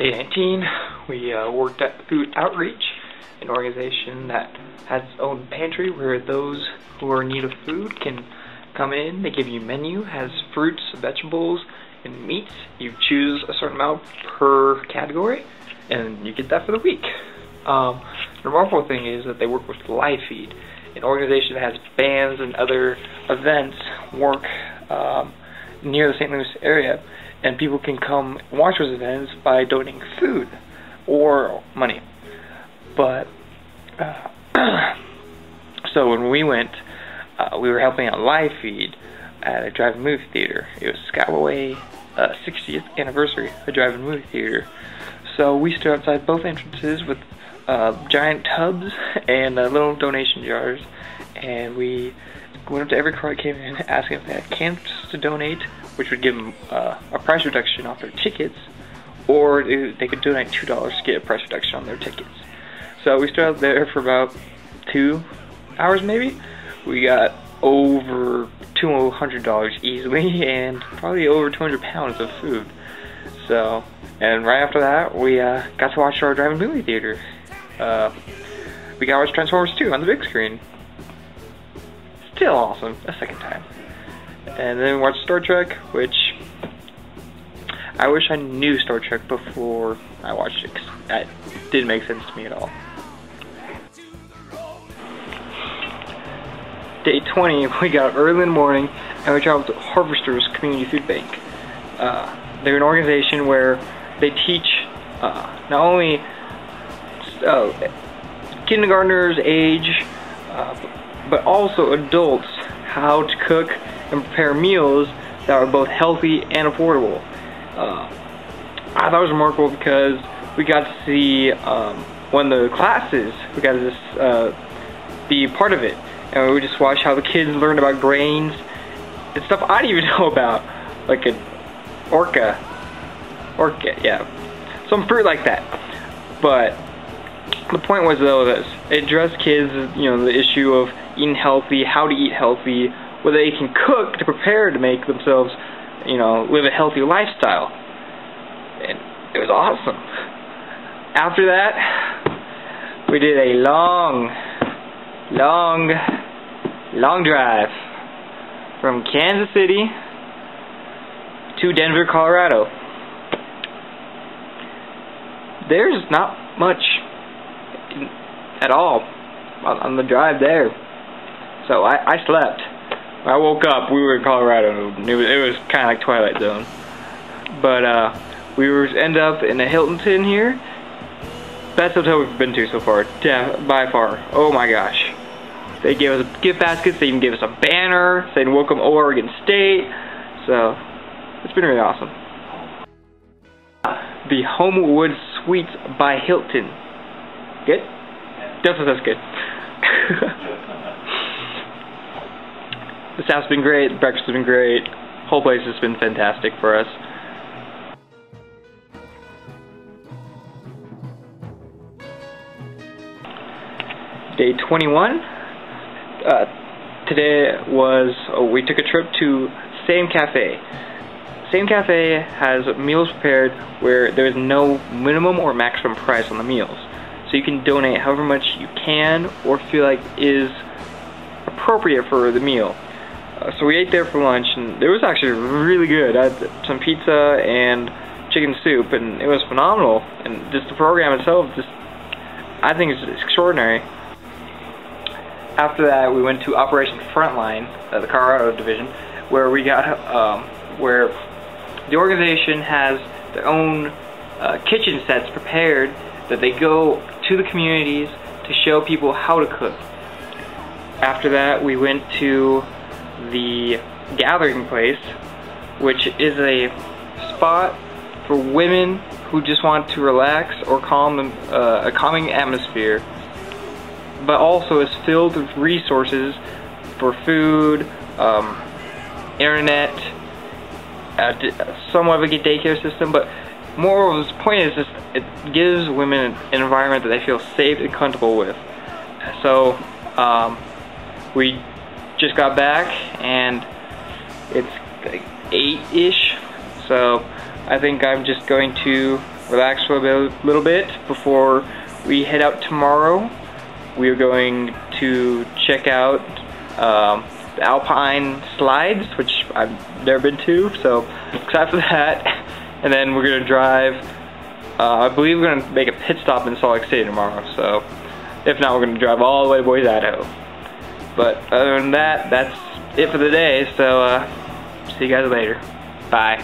Day 19, we uh, worked at Food Outreach, an organization that has its own pantry where those who are in need of food can come in. They give you a menu, has fruits, vegetables, and meats. You choose a certain amount per category, and you get that for the week. Um, the remarkable thing is that they work with Live Feed, an organization that has bands and other events work um, near the St. Louis area and people can come watch those events by donating food or money. But uh, so when we went, uh, we were helping out live feed at a drive-in movie theater. It was Skyview uh, 60th anniversary, a drive-in movie theater. So we stood outside both entrances with uh, giant tubs and uh, little donation jars, and we went up to every car that came in asking if they had cans to donate which would give them uh, a price reduction off their tickets, or they could donate $2 to get a price reduction on their tickets. So we stood out there for about two hours maybe. We got over $200 easily and probably over 200 pounds of food. So, and right after that, we uh, got to watch our drive-in movie theater. Uh, we got to watch Transformers 2 on the big screen. Still awesome, a second time and then watch Star Trek, which I wish I knew Star Trek before I watched it. that didn't make sense to me at all. Day 20, we got up early in the morning and we traveled to Harvesters Community Food Bank. Uh, they're an organization where they teach uh, not only uh, kindergartners age, uh, but also adults how to cook and prepare meals that are both healthy and affordable. Uh, I thought it was remarkable because we got to see um, one of the classes, we got to just, uh, be part of it. And we just watched how the kids learned about grains and stuff I didn't even know about, like an orca, orca, yeah, some fruit like that. But the point was though that it addressed kids, you know, the issue of eating healthy, how to eat healthy, whether they can cook to prepare to make themselves, you know, live a healthy lifestyle. And it was awesome. After that, we did a long, long, long drive from Kansas City to Denver, Colorado. There's not much at all on the drive there. So I, I slept. I woke up, we were in Colorado, it was, it was kind of like Twilight Zone. But uh, we were end up in a Hilton here. Best hotel we've been to so far, yeah, by far. Oh my gosh. They gave us gift baskets, they even gave us a banner saying welcome Oregon State. So, it's been really awesome. The Homewood Suites by Hilton. Good? Definitely that's good. The staff's been great, breakfast has been great, whole place has been fantastic for us. Day 21. Uh, today was, oh, we took a trip to Same Cafe. Same Cafe has meals prepared where there is no minimum or maximum price on the meals. So you can donate however much you can or feel like is appropriate for the meal. Uh, so we ate there for lunch, and it was actually really good. I had some pizza and chicken soup, and it was phenomenal. And just the program itself, just I think it's extraordinary. After that, we went to Operation Frontline, uh, the Colorado division, where we got um, where the organization has their own uh, kitchen sets prepared that they go to the communities to show people how to cook. After that, we went to the gathering place, which is a spot for women who just want to relax or calm uh, a calming atmosphere, but also is filled with resources for food, um, internet, uh, somewhat of a daycare system, but more of the point is just it gives women an environment that they feel safe and comfortable with. So um, we just got back and it's like 8-ish so I think I'm just going to relax for a little, bit before we head out tomorrow. We are going to check out um, the Alpine slides, which I've never been to, so excited for that. And then we're gonna drive. Uh, I believe we're gonna make a pit stop in Salt Lake City tomorrow. So if not, we're gonna drive all the way to Boise, Idaho. But other than that, that's it for the day. So uh, see you guys later. Bye.